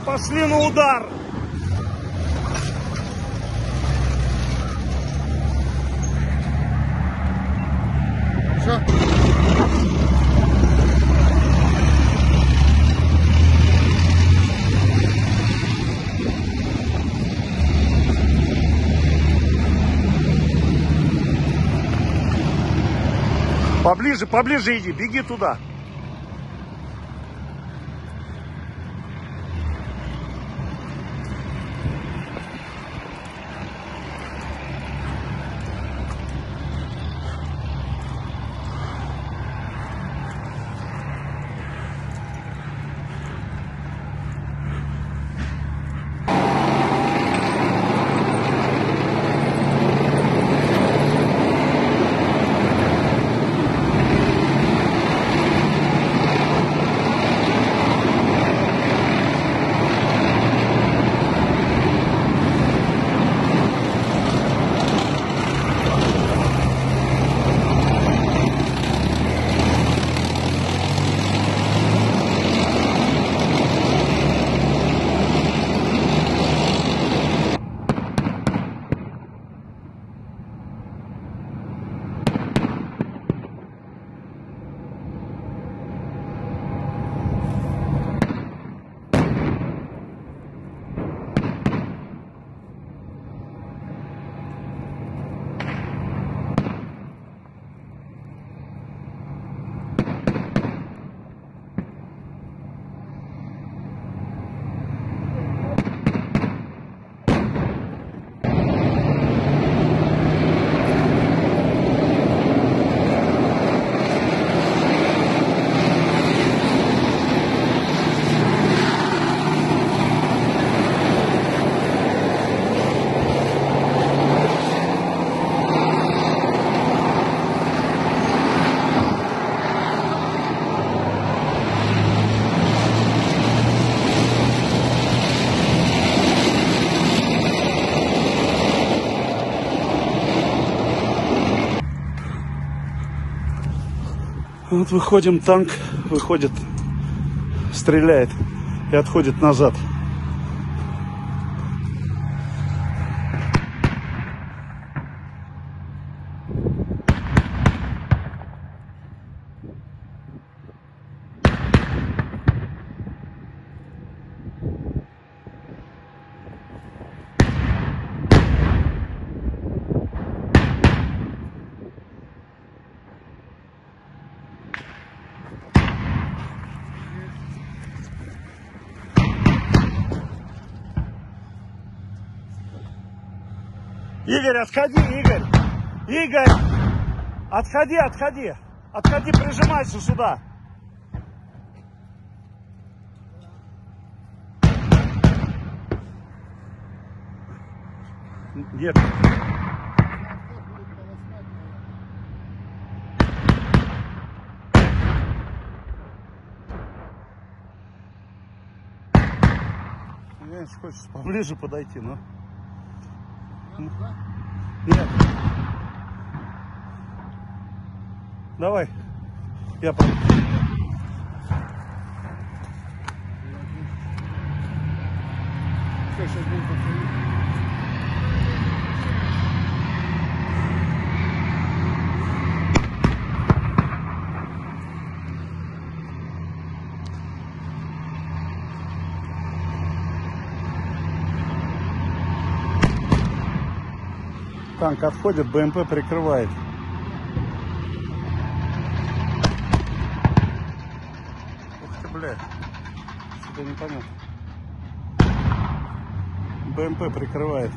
пошли на удар. Все. Поближе, поближе иди, беги туда. Вот выходим, танк выходит, стреляет и отходит назад. Игорь, отходи, Игорь! Игорь! Отходи, отходи! Отходи, прижимайся сюда! Нет. Я если хочешь поближе подойти, но... Нет. Давай. Я по... Все, сейчас будем подходить. Танк отходит, БМП прикрывает. Ух ты, блядь. Что-то непонятно. БМП прикрывает.